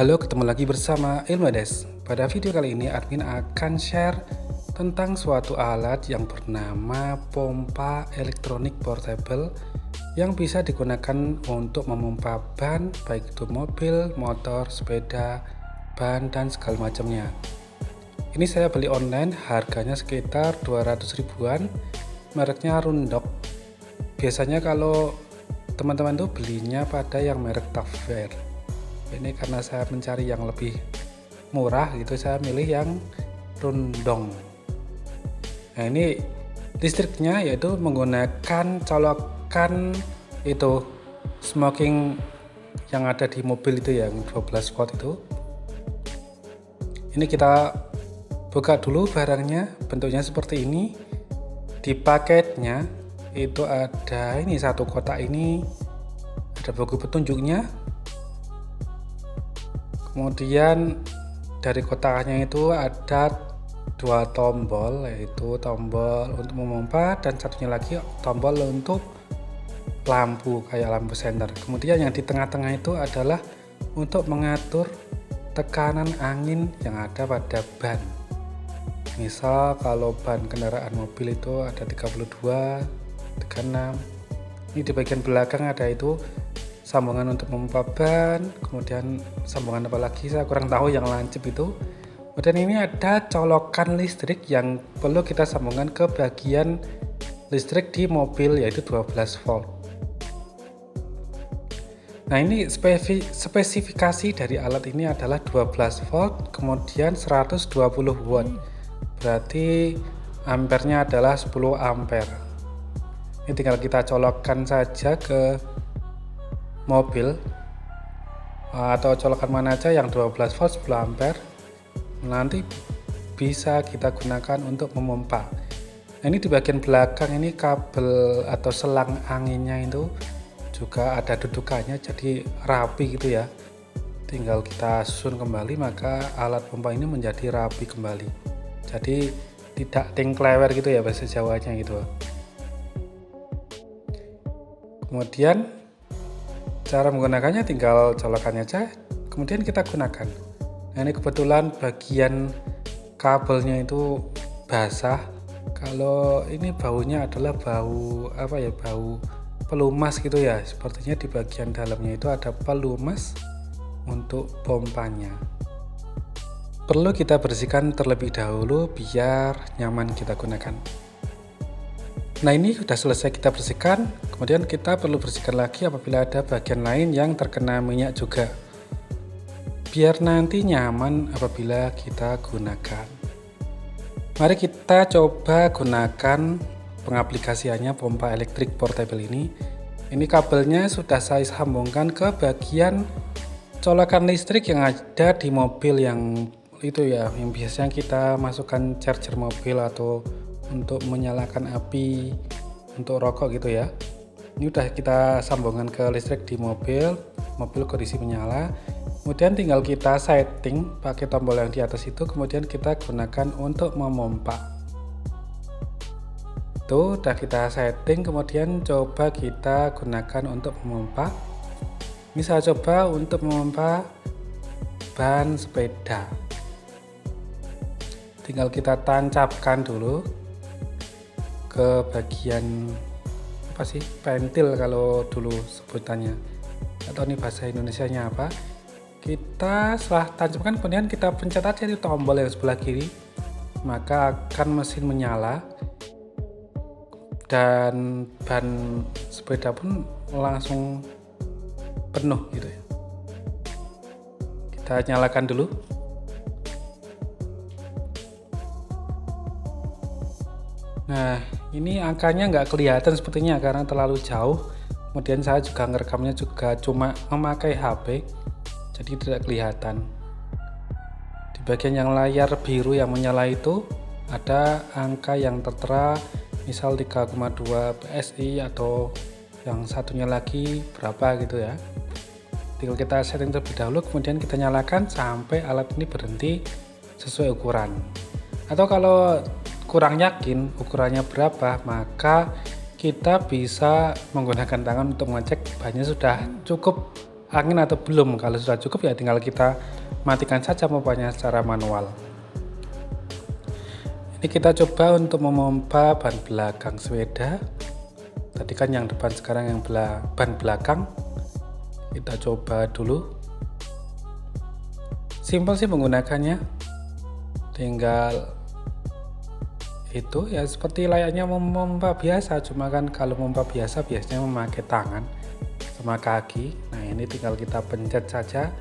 Halo, ketemu lagi bersama Ilmades. Pada video kali ini, admin akan share tentang suatu alat yang bernama pompa elektronik portable yang bisa digunakan untuk memompa ban, baik itu mobil, motor, sepeda, ban, dan segala macamnya. Ini saya beli online, harganya sekitar 200 ribuan, mereknya Rundok. Biasanya kalau teman-teman tuh belinya pada yang merek Taffer. Ini karena saya mencari yang lebih murah gitu, saya milih yang Rundong. Nah ini listriknya yaitu menggunakan colokan itu smoking yang ada di mobil itu yang 12 volt itu. Ini kita buka dulu barangnya bentuknya seperti ini. Di paketnya itu ada ini satu kotak ini ada buku petunjuknya kemudian dari kotaknya itu ada dua tombol yaitu tombol untuk memompa dan satunya lagi tombol untuk lampu kayak lampu senter kemudian yang di tengah-tengah itu adalah untuk mengatur tekanan angin yang ada pada ban. Misal kalau ban kendaraan mobil itu ada 32 36 ini di bagian belakang ada itu sambungan untuk memompa ban kemudian sambungan apa lagi saya kurang tahu yang lancip itu. Kemudian ini ada colokan listrik yang perlu kita sambungkan ke bagian listrik di mobil yaitu 12 volt. Nah ini spesifikasi dari alat ini adalah 12 volt kemudian 120 watt. Berarti ampernya adalah 10 ampere. Ini tinggal kita colokkan saja ke mobil atau colokan mana aja yang 12 volt 10 ampere nanti bisa kita gunakan untuk memompa. Ini di bagian belakang ini kabel atau selang anginnya itu juga ada dudukannya jadi rapi gitu ya. Tinggal kita susun kembali maka alat pompa ini menjadi rapi kembali. Jadi tidak tingklewer gitu ya bahasa Jawanya gitu. Kemudian cara menggunakannya tinggal colokannya aja kemudian kita gunakan. Nah ini kebetulan bagian kabelnya itu basah. Kalau ini baunya adalah bau apa ya bau pelumas gitu ya. Sepertinya di bagian dalamnya itu ada pelumas untuk pompanya perlu kita bersihkan terlebih dahulu biar nyaman kita gunakan nah ini sudah selesai kita bersihkan. Kemudian kita perlu bersihkan lagi apabila ada bagian lain yang terkena minyak juga. Biar nanti nyaman apabila kita gunakan. Mari kita coba gunakan pengaplikasiannya pompa elektrik portable ini. Ini kabelnya sudah saya sambungkan ke bagian colokan listrik yang ada di mobil yang itu ya yang biasanya kita masukkan charger mobil atau untuk menyalakan api untuk rokok gitu ya. Ini udah kita sambungkan ke listrik di mobil mobil kondisi menyala. Kemudian tinggal kita setting pakai tombol yang di atas itu kemudian kita gunakan untuk memompa itu udah kita setting kemudian coba kita gunakan untuk memompa ini coba untuk memompa ban sepeda. Tinggal kita tancapkan dulu ke bagian apa sih pentil kalau dulu sebutannya. Atau ini bahasa Indonesia nya apa? Kita setelah tancapkan kemudian kita pencet aja di tombol yang sebelah kiri. Maka akan mesin menyala. Dan ban sepeda pun langsung penuh gitu ya. Kita nyalakan dulu. Nah ini angkanya nggak kelihatan sepertinya karena terlalu jauh. Kemudian saya juga ngerekamnya juga cuma memakai HP jadi tidak kelihatan. Di bagian yang layar biru yang menyala itu ada angka yang tertera misal 3,2 PSI atau yang satunya lagi berapa gitu ya. Tinggal kita setting terlebih dahulu kemudian kita nyalakan sampai alat ini berhenti sesuai ukuran. Atau kalau kurang yakin ukurannya berapa maka kita bisa menggunakan tangan untuk mengecek bannya sudah cukup angin atau belum. Kalau sudah cukup ya tinggal kita matikan saja pompanya secara manual. Ini kita coba untuk memompa ban belakang sepeda. Tadi kan yang depan sekarang yang ban belakang. Kita coba dulu. Simpel sih menggunakannya. Tinggal itu ya seperti layaknya memompa biasa. Cuma kan kalau memompa biasa biasanya memakai tangan sama kaki. Nah ini tinggal kita pencet saja.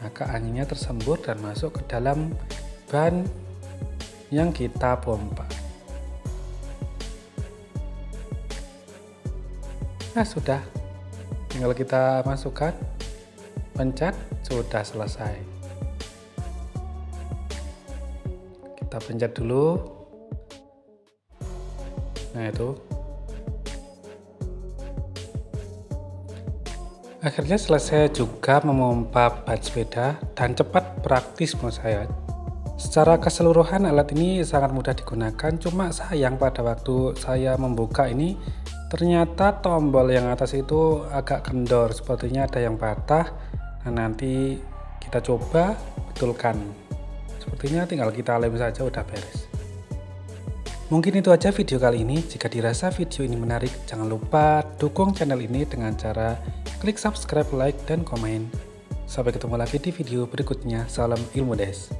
Maka anginnya tersembur dan masuk ke dalam ban yang kita pompa. Nah sudah. Tinggal kita masukkan. Pencet. Sudah selesai. Kita pencet dulu nah itu. Akhirnya selesai juga memompa ban sepeda dan cepat praktis menurut saya. Secara keseluruhan alat ini sangat mudah digunakan cuma sayang pada waktu saya membuka ini ternyata tombol yang atas itu agak kendor. Sepertinya ada yang patah. Nah nanti kita coba betulkan. Sepertinya tinggal kita lem saja udah beres Mungkin itu aja video kali ini. Jika dirasa video ini menarik, jangan lupa dukung channel ini dengan cara klik subscribe, like, dan komen. Sampai ketemu lagi di video berikutnya. Salam ilmu des.